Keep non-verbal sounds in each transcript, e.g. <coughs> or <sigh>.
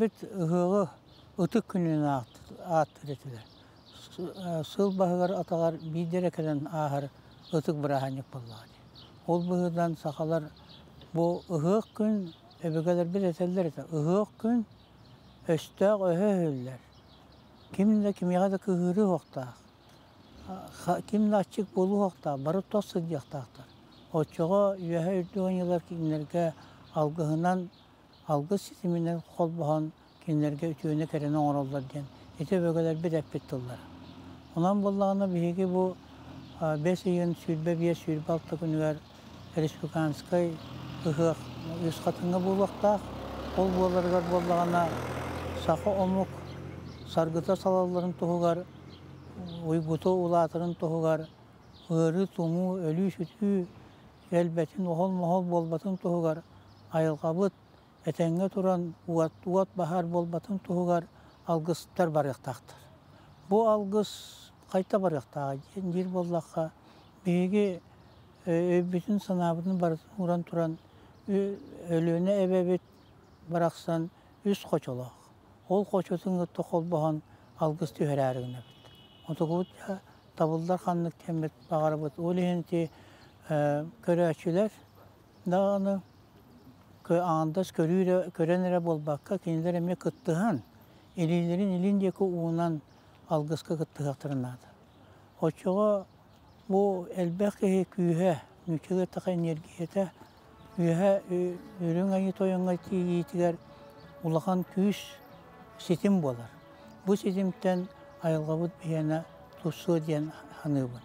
Öbügeler bit ıhığı ıtık gününe attır ettiler. Sıl bahıgar atalar bir derekeden ahır ıtık bırahanyak bolladı. Ol bıhıdan sakalar bu ıhık gün öbügeler bir eteller ete. Ihık gün östüğ öhe hüller. Kimde kim yağı da kıhırı hoqtaq. Kimde açık bolu hoqtaq. Barı toz sıdiyaqtaqtar. O çoğu üyehe bahan kimlerge ütüğüne kerene orallar diyen. Ete bögeler bir dep bittiler. Ondan bollağına bihigi bu beş yıl sülbe bir sülbe altta günüger Respublikanskay ıhık yüz katınga bulaqtaq. Ol bolargar bollağına sakı omuk sargıta salaların tohugar, uygutu ulatının tohugar, ığırı tumu, ölü sütü, elbetin ohol mohol bolbatın tohugar, ayılqabıt, etenge turan uat uat bahar bolbatın tohugar, algıstar barıqtaqtır. Bu algыс kayta barıqtağı, jir bollaqqa, bigi bütün sanabının barıtın uran turan, ölüne ebebit baraqsan, üst koçolaq. Ол қочотың тоқол бұған алғыс түйерәрігіне бит. Я табылдар ханнык тембет бағар бұт. Ол енте көрәчілер дағаны аңдас көренере болбаққа кенелер эме кыттыхан элилерин илиндеки уунан алгыска кыттыхактырынады. Очого бу элбеки күйе мүчеге така энергията күйе үрүң айы тойонга тиитигер улахан күйүс сетим болар. Бу сетимтен айылғабыт бияна тусу диен ханыбын.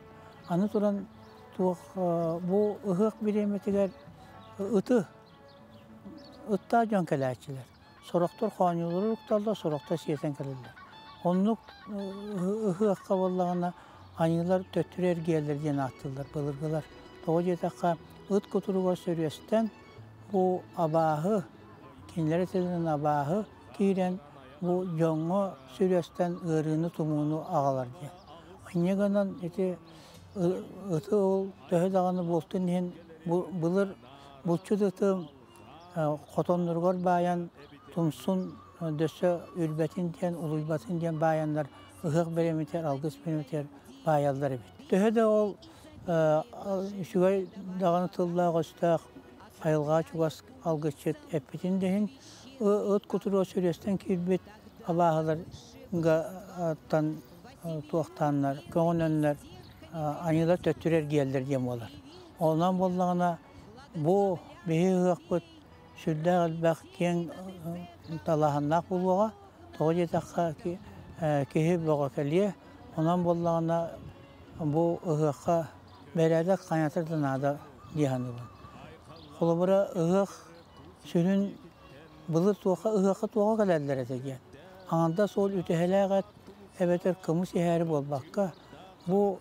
Аны туран бу ыхык биреметигер ыты ытта жон келәчилер. Сороктор ханылыр укталда сорокта сиетен келелер. Оннук ыхыкка боллагана анылар төттүрер диен аттылар, былыргылар. Того жетакка ыт кутуруга сөрөстен бу абаһы кинлер телен абаһы кирен bu jongo sürüsten ırını tumunu ağalar diye. Anneganan eti ıtı ol töhe dağını boltun hen bulur bayan tumsun döse ürbetin diyen uluybatın diyen bayanlar ıhık beremiter, algıs beremiter bayallar evet. Töhe de ol şugay dağını tılla göstaq ayılğa çugas algıçet epitin dehin ıt kuturu sürüsten kirbet abahlar аттан туақтаннар, көңінөннөр анылар төттүрер гиэлдер дем болар. Онан боллағына бу бейі ғақпыт сүрдәг әлбәқ кен талаханнақ болуға, тоғы жетаққа кеһи боға кәлие, онан бу ығыққа бәрәдік қанатырдан ада дияны бұл. Қолыбыра ығық сүрін Былы туаха ыһыхы туаха кэлэллэр этеген. Аңанда сол үтөһэлээгэт эбетер кымыс иһээри болбакка бу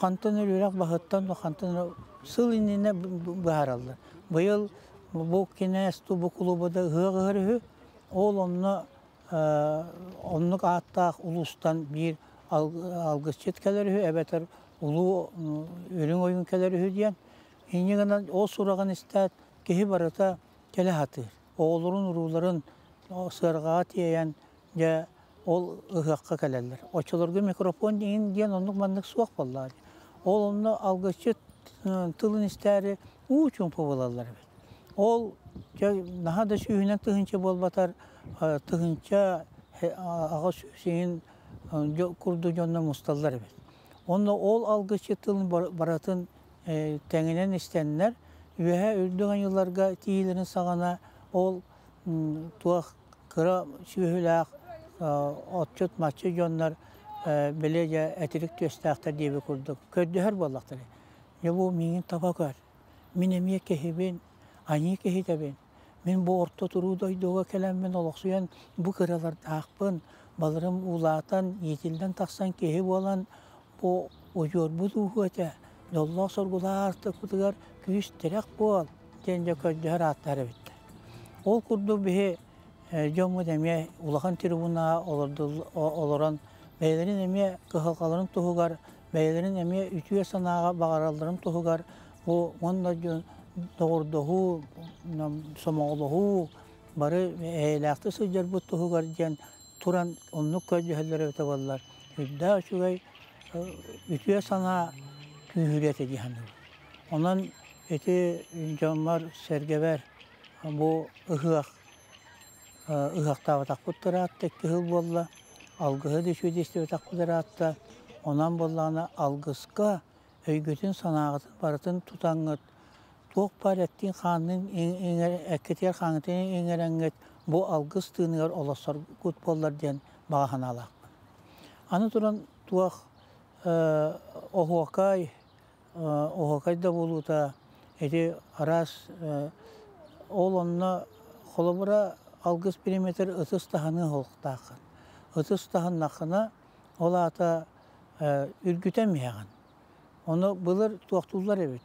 бахыттан хантын сыл бу кинесту бу клубада ыһыгыры ол онно оннук аттаах улустан бир алгыс четкелери эбетер улуу үрүң ойун келери диен. Иннигана ол сураган истет кеһи барыта келе хатыр оğulların uruların sırğa tiyen ya ol ıhakka keleller. Oçularga mikrofon deyin diyen onluk manlık suak bollar. Ol onu algıçı tılın isteri uçun povalarlar. Ol daha da sühünen tıhınça bol batar tıhınça ağa sühüseyin kurdu jonda mustallar. Onda ol algıçı tılın baratın tenginen istenler ve öldüğün yıllarga tiyilerin sağana ол туах кыра сүйһүлээх отчут мачы дьоннар беле жа этирик төстээхтер диэби курдук көрдөһөр боллактар я бу миңин табакар мин эмие кехибин ани кехитебин мен бу орто туруудай дога келем мен олоксуян бу таакпын балырым улаатан етилден таксан кехи болан бу ожор бу дуухуэте жоллоох соргулаарты кутугар күүс терек буол ден жа көрдөһөр ааттары бит Ол курду бихе жому деме улахан трибуна бу doğurduğu, somoğluğu, barı eylaqtı sıcar buttuğu gardiyan, turan onluk gözcühelleri ötevallar. Hüdda şugay, e, ütüye sana mühüriyet edihandı. Ondan eti canlar sergever, bu ıhıak, e, ıhıak davatak buttura attı, kıhıl bolla, algıhı düşüydü istivatak buttura attı. Ondan bollana algıska, öygütün sanağıtın baratın tutangıt, туох бар эттин хаанын эккетер хааңытын эңереңет бу алгыс тыыныгар олоссор кут боллар диэн багаханаалаак аны туран туох охуакай охуакай да булута эти арас ол онно холобура алгыс периметр ытыс таханы холктаакын ытыс таханнакына ол ата үргүтемияган Оны былыр туақтулар эбит.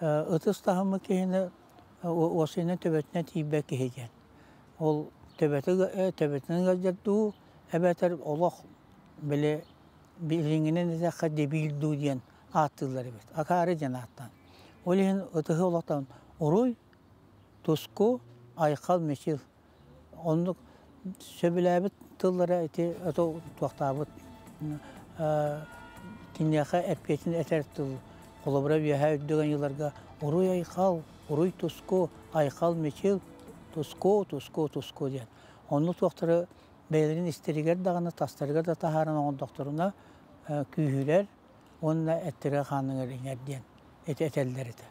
Ытыс тахымы кehine осыны төбетіне тибе кehеген. Ол төбетінің газдырду әбәтер олох біле билиңинен эзәкка дебилду диен аттылар эбит. Акары жанаттан. Ол ен ытыхы олақтан уруй туску айқал мечил. Сөбіләбіт тыллара эти холобра биэһэ өддөген йыларга уруй айхал уруй туско айхал мечил туско туско туско диэн онну туохтары бэйлерин истеригер дагана тастарыгар да тахарын оңон докторуна күйүлер онна эттере ханыңыр иңер диэн эти этеллер эте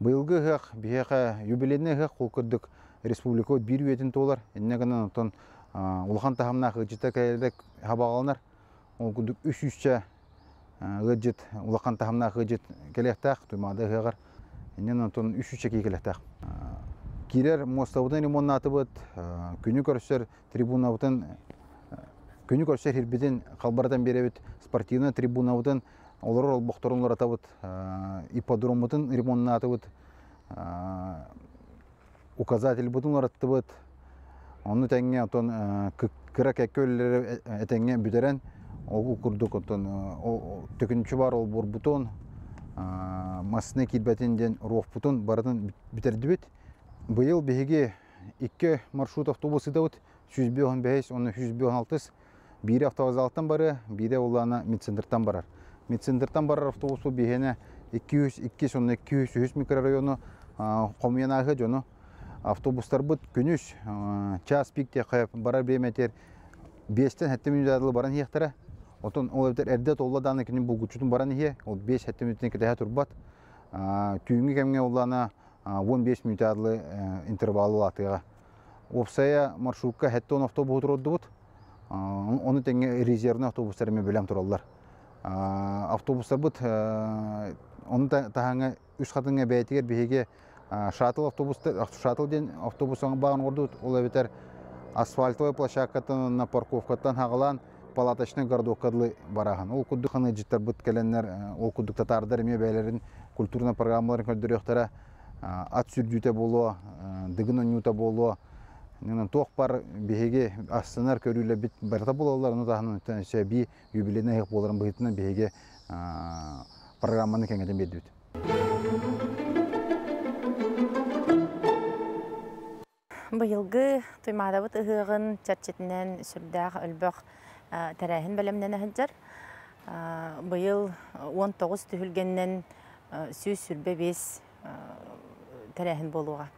Быйылгы хык биһэхэ юбилейный хык кулкырдык республика бир үетін толар энне гана онтон улахан тахамнах ыджыта кәлбек хабагалнар ол күдүк үч үчче ыджыт келехтах туймады кирер күнү көрсөр трибунабытын күнү көрсөр хирбитин калбардан беребит спортивный трибунабытын олар ол бохторунлар атабыт ипподромбытын указатель аттыбыт Оны тәңге отон кыра кәккөлләре этәңге бүдәрән ол курдук отон төкүнчү бар ол бур бутон масны килбәтинден рух бутон баратын битердибит. Быйыл беге ике маршрут автобусы да бут 105 оны 116 бири автовокзалдан бары, бири улана медцентрдан барар. Медцентрдан барар автобусу бегене 200 200 оны 200 микрорайону комуянагы жону автобустар бут күнүш час пикте кайып бара бреметер бестен хетте минут баран хияктара отон ол эвтер эрде толла даны кинин булгучутун баран хие ол 5 хетте минуттен кете турбат. Түйүнгө кемге улана 15 минут адлы интервалы латыга. Опсая маршрутка хетте он автобус турдубут оны теңге резервный автобустар мен белем автобустар бут оны тахаңа үш хатыңа бәйтигер биһиге шатыл автобусты шатыл ден автобус баган орду ол бетер асфальтовая площадкатан на парковкатан хагалан палаточный городокадлы барахан ол куддук ханы життер бут келеннер ол куддук татардар эме бәйлерин культурный программаларын көндөрөктөрө ат сүрдүүтө болоо дыгын онюта Нынан тоқ бар беге астынар көрүлө бит барта бололар ну тахны би юбилейный боларын быйтына беге программаны кеңеден бердибит. Быйылгы туймадабыт ыһыгын чарчетинен сүрдәг өлбөк тәрәһин белемнән хәҗәр. Быйыл 19 түһүлгәннән сүз сүрбе 5 тәрәһин болуга.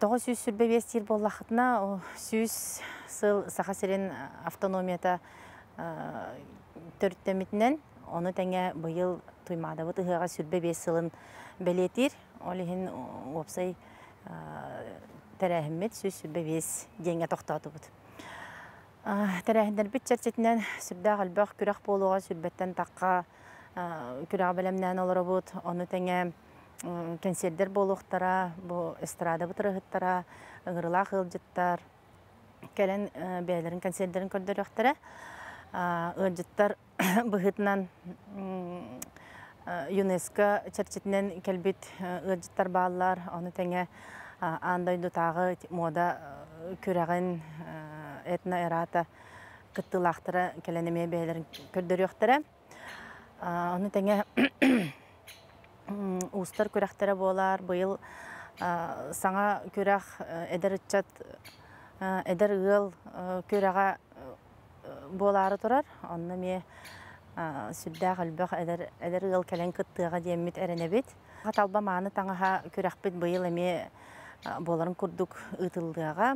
Тоғы сүз 5 ел боллахытна сүз сыл сахасерин автономията төрттәмитнән оны тәңә быйыл туймадабыт ыһыга сүрбе 5 сылын белетир. Олиһин опсай тәрәһиммет сүз сүрбе бес деңе тоқтату бұд. Тәрәһіндер бүт чәрчетінен сүрдәғ әлбәқ күрәқ болуға сүрбәттен таққа күрәқ бәлемнән олары бұд. Оны тәңе консердер болуқтара, бұл эстрада бұтырығыттара, ыңырыла қылжыттар, кәлін бәлерін консердерін көрдіріқтара. Ыжыттар <coughs> бұғытынан ЮНЕСКО чәрчетінен кәлбет ыжыттар бағалар, оны тәңе андай дутагы мода э, күрәген э, этно эрата кыттылактыра келенеме бәйлерин көрдөрөктөрө. Аны теңе <coughs> устар күрәхтәре болар, быйыл э, саңа күрәх эдер чат эдер ыл күрәгә болары турар. Аны ме сүддә гылбах эдер эдер ыл кәлен кыттыга диемит әренебит. Хаталба мааны таңаха күрәхбит быйыл эме боларын курдук ытылдыага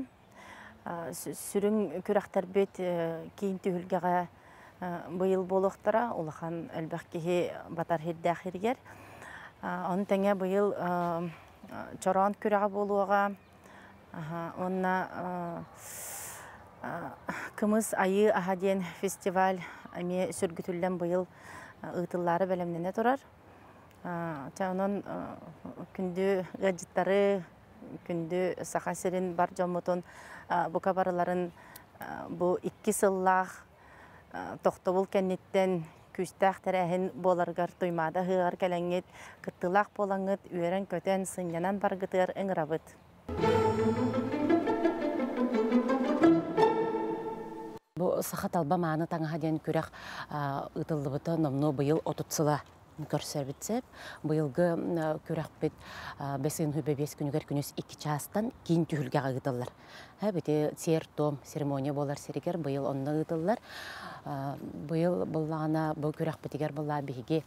сүрүң күрәхтәр бет э, кейін түйілгеға э, бұйыл болуқтыра, улахан әлбәқ батар хирді әхіргер. Оны тәңе бұйыл э, чорон күрәға болуға, Онына кымыз айы ахаден фестиваль әме сүргітілден бұйыл ұйтыллары бәлемдене тұрар. Оның күнді ғаджыттары, күнді саха сирин бар жомутун бука барыларын бу икки сыллах тохтобул кенниттен күстәх тәрәһен боларгар туймада ғығар кәләңет кыттылах болаңыт көтен көтән сынянан баргытыр Бұ бу талба алба таңыға ден күрек ұтылды бұты номну быйыл отутсыла көрсөр битсеп быйылгы көрөкбит бесин хүбе бес күнүгер күнүс ики частан кийин түһүлге агытыллар хэ бити сер том церемония болар серигер быйыл онна ыдыллар быйыл буллагана бу көрөкбитигер булла биһиги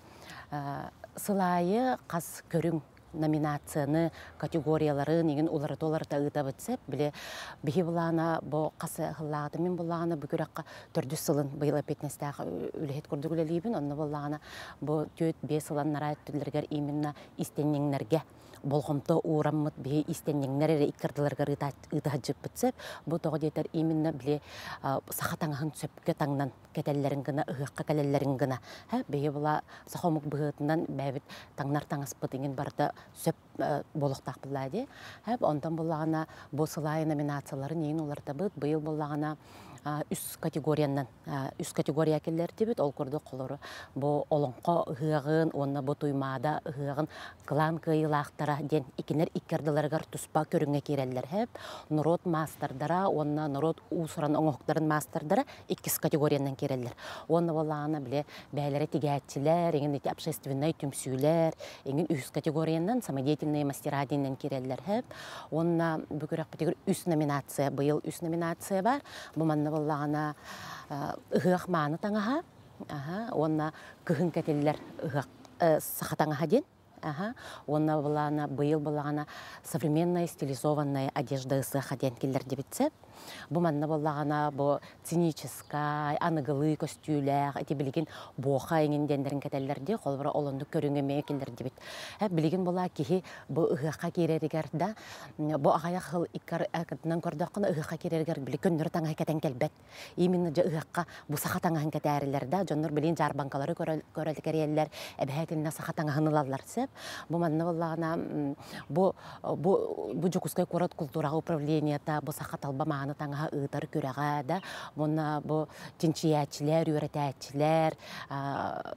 сылайы кас көрүң номинацияны категориялары неген олар олар да ыта бетсеп биле биһи булана бо касы хыллагыты мен булана бүгүрәккә төрдүс сылын быйла петнестәх үлехет күрдүгүлелибин онны булана бұл төт бес сылан нарайт түллергер именно истенниңнерге болғымто ураммыт бе истеннеңнер эре иккардыларга ытаджыппытсеп бу тоҕо диэтер именно биле сахатаңаһын сөпкө таңнан кетеллерин гына ыһыакка келеллерин гына хэ бэйэ була сахомук быһыытынан бэбит таңнар таңаспыт иңин барда сөп э, болохтаах буллаа ди. Ондан онтон буллагана бу сылайына нең иин улартабыт быйыл буллагана үс категориянан үс категория келлер дебет ол көрді қолыры. Бо олонқо хыагын онна бо туймада хыагын клан кыйлаактара ден икинер иккердыларгар туспа көрүнгө киреллер хеп нурот мастардара онна нурот усуран оңоктарын мастардара иккис категориядан киреллер онна болаана биле бээлере тигәтчилер эңин общественный түмсүүлер эңин үс категориядан самодеятельные мастера денен киреллер хеп онна бүгүрөк бүтүгүр үс номинация быйыл үс номинация бар. Буманна боллағана э, ыһыах мааны таңаха аха онна кыһын кэтиллер ыһыах э, сахатаңаха ден аха онна боллаана быйыл боллағана современная стилизованная одежда ысыаха ден деп дебитсе бу манна боллагана бу циническай аныгылы көстүүлэх эти билигин боха эңиндендерин кетеллерди холбора олонду көрүнгө мекилдерди бит. Э, билигин бола кихи бу ыхакка киреригер да бу агая хыл иккар э, акытынан көрдөккүн ыхакка киреригер били көннөр таңа кетен келбет именно же ыхакка бу саха таңаһын кетээрлер да жоннор билин жар банкалары көрөлкериеллер эбэхетинна саха таңаһынылаллар сеп бу манна боллагана бу бу бу жокускай город культура управления та бу саха талбамааны атаңа ыытар күрэҕэ да буна бу тинчиячилер үйрэтээчилер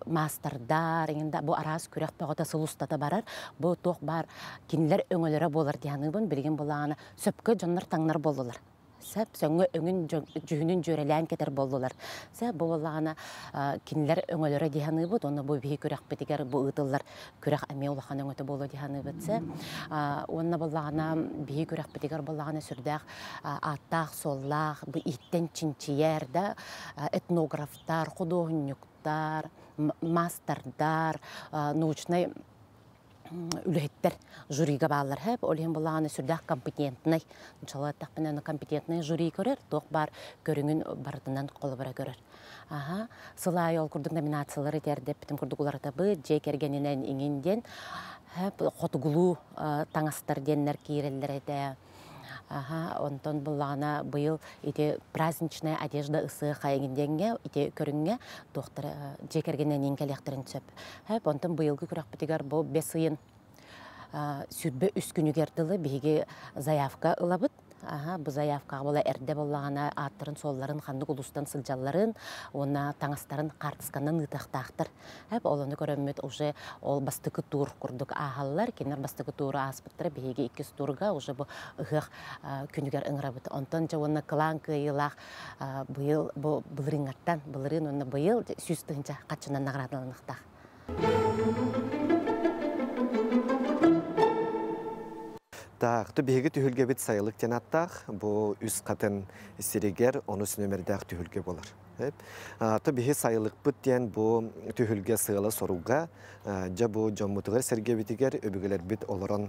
мастардар да бу араас күрэх бөгөтө барар бу ток бар кинилер өңөлөрө болар бұл бұл аны сөпкө жонлар таңнар болылыр сәп сөңі өңін жүгінін жөрелән кетер болдылар. Сәп болылағына кинлер өңөлөрі диханы бұд, оны бұй бейі көрек бетігер бұ ұтылар көрек әме олақан өңөті болу диханы бұд. Оны болағына бейі көрек бетігер болағына сүрдәқ аттақ, соллақ, бұ иттен чинчияр да этнографтар, художниктар, мастердар, научный үлеһиттер жюриге баалар хэп олен булааны сүрдэх компетентный иншалла тахпынан компетентный жюри көрер тоқ бар көрүңүн бардынан қолы бара көрер аха сылай ол курдук номинациялары тер деп битим курдук улартабы же кергенинен иңинден хэп хотугулу э, таңастар деннер киреллер Ага, онтон буллагана был эти праздничная одежда ысы хайгинденге эти көрүнгө доктор э, жекергенен ин келектерин түсіп. Хәп онтон быйылгы күрәк битигар бу бесыйын э, сүрбе үскүнүгер тылы биге заявка ылабыт аха бызаявкаға бола эрде боллагана аттарын солларын ханнык улустан сылжалларын таңыстарын таңастарын ұтақты ақтыр. Әп, олыны көрөммүт уже ол бастыкы тур курдук ахаллар кинер бастыкы тур аспыттар биһиги икки турга уже бу ыхых күнүгер ыңрабыт онтон же уна кылан бұл быйыл бұл былырыңаттан былырын уна быйыл сүз Аты биһиги түһүлге бит сайылык жанаттах, бу үс катын сиригер, оны нөмердәк түһүлге болар. Биһи сайылык бит дигән бу түһүлге сыйла соруга, жа бу жоммутугар серге битигер өбүгелер бит олорон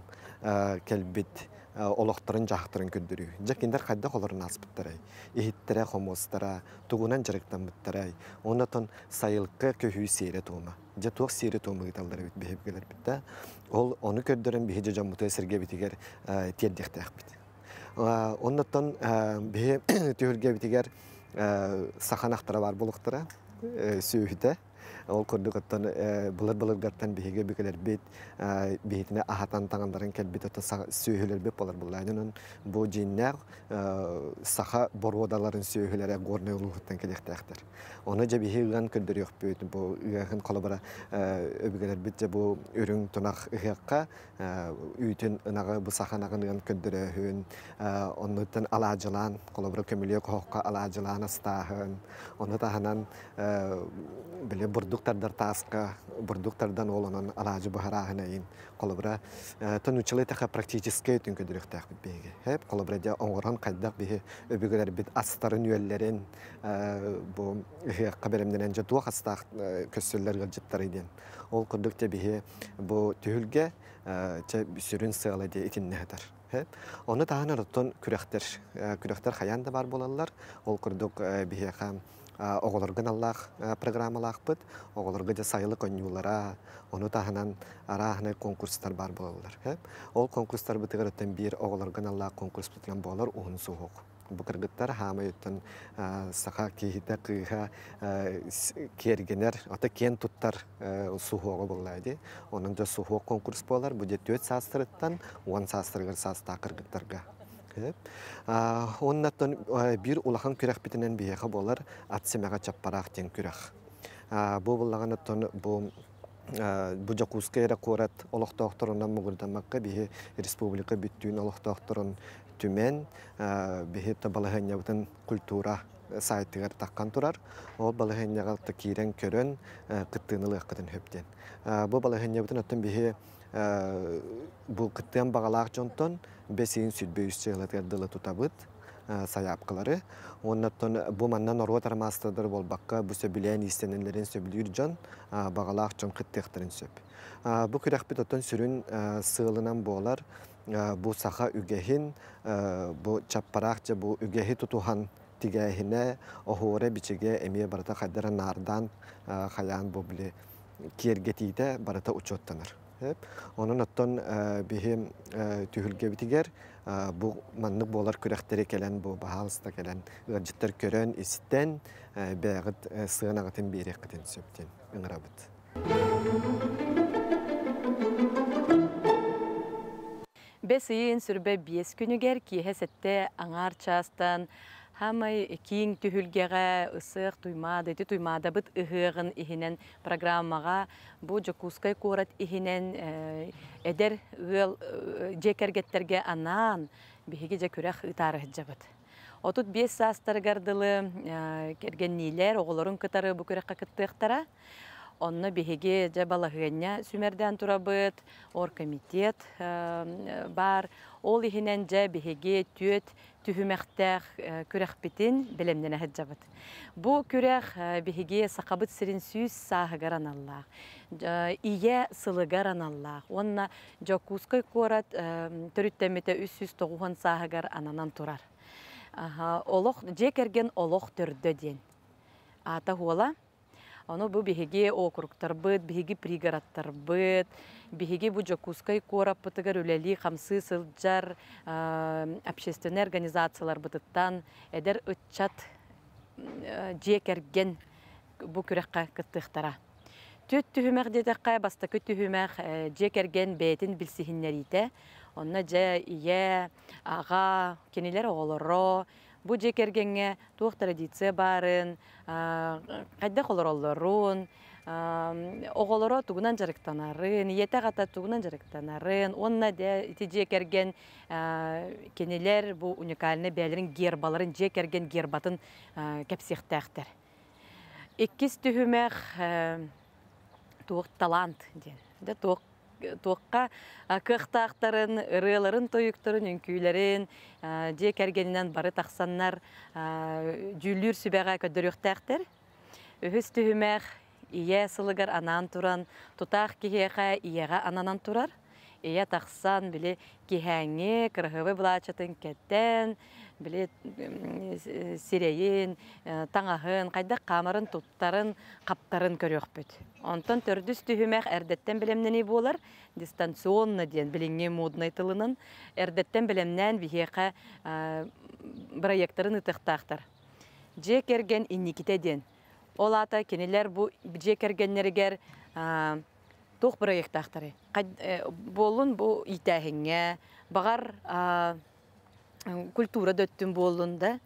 келбит олохтарын жахтарын көндүрүү. Жакиндар кайда холорун аспыттарай. Ихиттере хомостара, тугунан жарыктан буттарай. Онотон сайылыкка көһүү сейре тума. Жа туак сейре тума гиталдар бит бехепгелер бит да. Ол оны көрдөрөн <coughs> бихи жоммутугар серге битигер тиердехтэх бит. Онотон бихи түһүлге битигер саханақтара бар болуқтара сүйүхүтэ ол көрдүк оттон булар буларгартан биһиге бикелер бит бихитине ахатан таңандарын келбит отто сүйүхүлер бит болар буллайнын бу жиннер саха борводаларын сүйүхүлере горный улуухуттан келектээхтер оны же биһиган көндөрүөх бүт бу ыахын колобара өбүгелер бит же бу үрүң тунах ыхакка үйтүн ынагы бу саханагын көндөрөһүн оннуттан алаажылаан колобара көмүлүө кохокка алаажылаан астаахын оны таханан биле бурдуктардар тааска бурдуктардан олонон алаажы бахараахынайын колобра тонучылы таха практически бит биһиги хеп колобра же оңорон кайдак биһи өбүгелер бит астарын үөллерин бу ыхыакка беремденен же туох астаах көссөллөр гылжыттар иден ол курдук те биһи бу түһүлге че сүрүн сыала де итиннехетер Оны тағаны рыттон күрәхтер, күрәхтер хаян да бар болалар. Ол күрдік бихеха оғылыргын аллах программалақ бұд, оғылырғы да сайылы конюлара, оны тағынан арахны конкурстар бар болалар. Ол конкурстар бұтығыр өттен бір оғылыргын аллах конкурс бұтыған болар, оғын суғық. Бу кыргыттар хама юттан саха кихита кыха кергенер ата кен туттар сухого буллайды. Онун да сухо конкурс болар. Бу жетөт састырыттан он кыргыттарга. Оннаттан бир улахан күрәк битенен бияха болар атсемага чаппарақ тен күрәк. Бу буллаганаттан бу бу жакускайра корат олохтоохторунан мугурдамакка биһи республика бүттүүн олохтоохторун түмен биһи балаһыннябытын культура сайтыгар таккан турар ол балаһыннягалта кирен көрөн кыттыынылык кытын хөптен бу балаһыннябытын оттон биһи бу кыттыан багалаак жонтон бесиин сүтбөйүс чыгылатыгар дылы тутабыт саяпкалары. Оннаттан бу маннан орго тарамастыдыр болбакка бу сөбүлән истенелерин сөбүлүр жон багалаак жон кыттыктырын сөп. Бу күрәкпит оттон сүрүн сыылынан болар бу саха үгехин бу чаппараак же бу үгехи тутухан тигәһине охуре бичеге эмие барата хайдара нардан хаян бу биле киергетиде барата учоттаныр. Онун оттон бихи түһүлге битигер бу маннык болар күрәхтәре келен бу баһалыста келен ыджыттар көрөн истен бәгыт сыгынагытын берек кытын сөптен ыңырабыт. Бес ыйын сүрбе биес күнігер киеһе сетте аңар частан хамай киң түһүлгеге ысык туймады ти туймада быт ыһыгын ихинен программага бу жокускай курат ихинен эдер ыыл жекергеттерге анан биһиги же күрэх ытары жабыт Отут бес састаргардылы керген нилер, оғыларын кытары бу күрәккә кыттыктара. Онны биһиги же балаһыгынна сүмердән турабыт, оргкомитет бар. Ол ихинен же биһиги түөт түһүмәхтәх күрәхбитин белемнәне хаҗабыт. Бу күрәх биһиги сақабыт сирин сүз саһыгаран Аллах. Ие сылыгаран Аллах. Онна жокускай корат төрүттәмете 390 саһыгар ананан турар. Олох жекерген олох төрдө ден. Ата хуала. Оно бу биһиги округтар быт, биһиги пригородтар быт, биһиги бу жокускай корап бытыгар үлели хамсы сылжар общественный организациялар бытыттан эдер ытчат жекерген бу күрәккә кыттыктара. Төт түһүмәк дедәккә баста көт түһүмәк жекерген бетин билсиһиннәрите. Онна же ие ага кенелер оголоро бу жекергенге туох традиция барын кайда холороллорун оголоро тугунан жарыктанарын иете ката тугунан жарыктанарын онна де жекерген кенелер бу уникальный бәлерин гербаларын жекерген гербатын кепсихтәхтер иккис түһүмәк туох талант туох туаққа кықтақтарын, ырыларын тойықтарын, үнкүйлерин, же кәргенінен бары тақсаннар жүлүр сүбәға көдөрүктәктер. Үхіс түхімәқ ие сылыгар анан туран, тутақ кихеға иеға ананан турар. Ия тақсан біле кихәңе, кырғыбы бұлачатын кәттен, біле сирейін, таңағын, қайда қамарын, туттарын, қаптарын көріқ бүт. Онтон төрдүс әрдеттен білемнені болар, дистанционны ден біліңе модный тылының, әрдеттен білемнен бігеқа проекттарын ытықтақтар. Же керген инниките ден. Ол ата кенелер бу же кергеннергер тух проекттақтары. Болун бу итәһиңе, багар культура дөттүн болун да.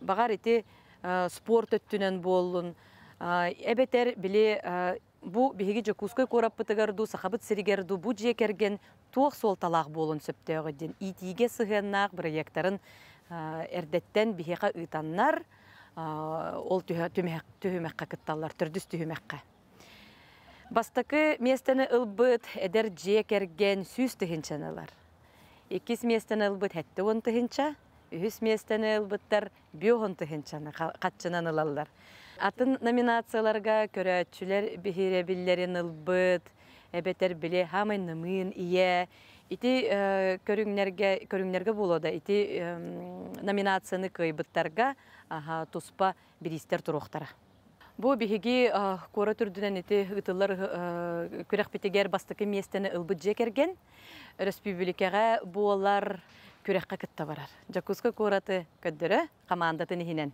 Багар ити спорт өттүнен болун. Эбетер биле бу биһиги жокускай кораппытыгарду, сахабыт сиригерду, бу же керген туох сол талақ болун сөптөөгөден. Итиге сыгыннаак проекттарын эрдеттен биһига ытаннар, ол түһүмәккә кытталлар, төрдүс түһүмәккә. Бастакы местені ылбыт эдер же керген сүз тыһынчаналар. Икис местені ылбыт хәтті он тыһынча, үһүс местені ылбыттар биоғын тыһынчаны қатчынан ылалар. Атын номинацияларга көрәтчүләр биһире билләрен ылбыт, эбетер биле хамай нымын ие, ити көрүңнәргә көрүңнәргә булода ити номинацияны кыйбыттарга аха туспа биристер туруктара. Бу биһиги кора түрдүнен ити ытылар күрәк битегер бастыкы местене жекерген республикага буолар күрәккә кытта барар. Жакуска кораты көддөрө командатын ихинен.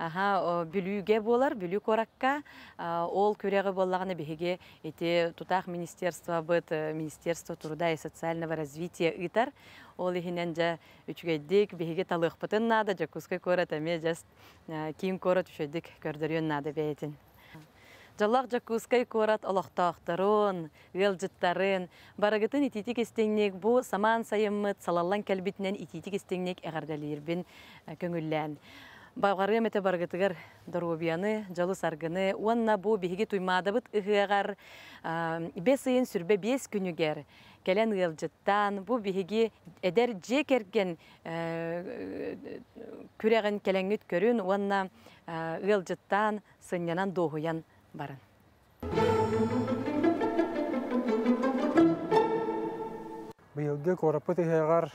Аха бүлүүге болар, бүлүү коракка ол күрәгы боллаганы биһиге ити тутак министерство быт министерство труда и социального развития ытар ол ихинен жа үчүгейдик биһиге талыхпытын нада жакускай корат эме жаст кийин корат үшөйдик көрдөрүөн нада бейтин Жаллах жакускай корат олохтоохторун, ылжыттарын, барагытын ититик истеңнек бу саман сайыммыт салаллан кәлбитінен ититик истеңнек әғардалирбин көңүллән. Бағары мәте баргытыгар дорубияны, жалы саргыны, уанна бу биһиги туймадабыт ыһыагар бес ыйын сүрбе бес күнүгер. Келен ылжыттан, бу биһиги эдер же керген күрәген келеңгит көрүн, уанна ылжыттан сынянан доһуян барын. Быйылгы корапы тыһыагар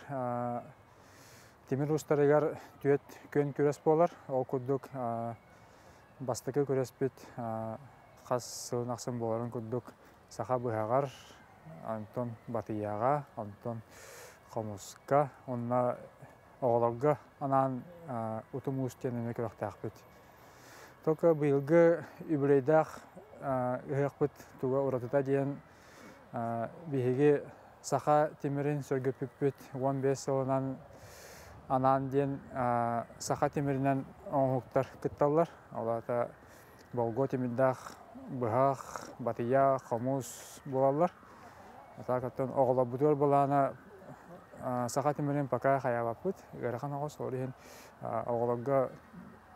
Темир устарыгар түйет көн көрес болар. Ол күрдік бастықы көрес бит қас сылын ақсын боларын күрдік сақа бұхағар, Антон Батыяға, Антон Қомусқа, онна оғыларға анан ұтым ұстеніне көріқтақ бит. Тока бұйылғы үбірейдақ ұйық бит туға ұратыта дейін бейге сақа темірін сөргөпіп бит 15 сылынан анан ден саха темиринен оңуктар кытталлар. Олата болго темирдах быхах, батыя, хомус болалар. Ата каттан оғла бутуар болана саха темирин пока хаябаппыт. Гарахан оғыз орихин оғлага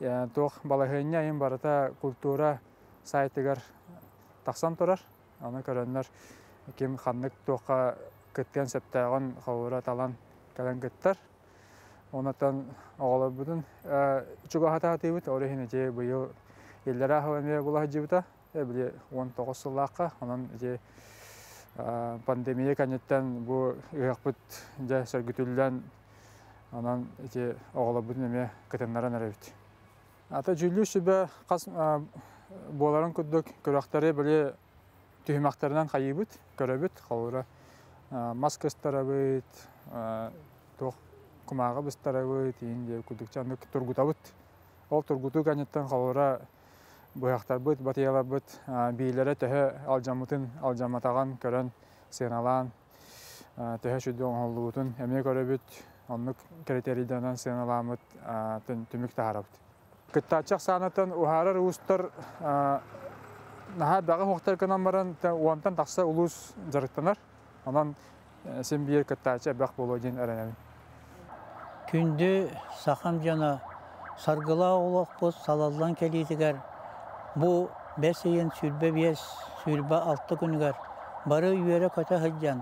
Я тук балаһыня ин барата культура сайтыгар тахсан торар. Аны көрәннәр ким ханнык тука көткән сәптәгән хавыра талан кәләнгеттер. Онатан оғалы бұдын үчігі хата хатыбыт, оры хіне же бұйыл елдері ахуанбе бұла хыджыбыта. Біле 19 сыллаққа, онан же пандемия кәнеттен бұ ұяқпыт же сөргітілден онан же бұдын әме кітінларын әрәбіт. Ата жүлі сүбі қас боларын күддік көрақтары біле түйімақтарынан қайыбыт, көрәбіт, қалуыра маскастары бұйт, тох кумага быстарабы тиин де кудукчандык тургутабыт ол тургуту канеттен халыра быяктарбыт батыяларбыт биилере төһө алжамытын алжаматаган көрөн сыналаан төһө шүдді оңоллуутун эмне көрөбүт оннук критерийданан сыаналамыт тын түмүк таарабыт кыттаачак саанатын ухаарар уустар наха бага хохтар кынан баран уантан такса улус жарыктанар онан сен биер кыттаача бак болоо диэн эренемин Күнді сақам жана саргыла олақпыз салаллан келитигер. Бу бәсейін сүрбе бес, сүрбе алты күнігер. Бары үйері көті хыджан.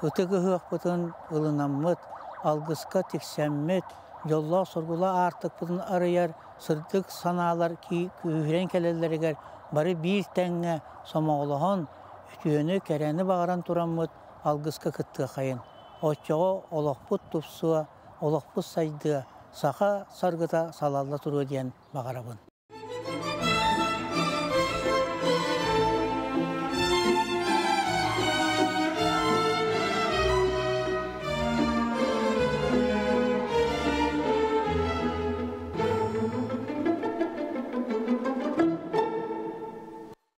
Үтігі хыақпытын ылынаммыт, алгыска тексәммет, жолла соргула артык бұтын арыяр, сырдык саналар ки күйрен келелерігер. Бары бір тәңе сомоғылыған, үтүйені кәрәні бағаран тураммыт, алгыска кыттыға қайын. Отчоғо олақпыт тупсуа, олақпыт сайдыға, саха саргыта салалла туру диен бағарабын.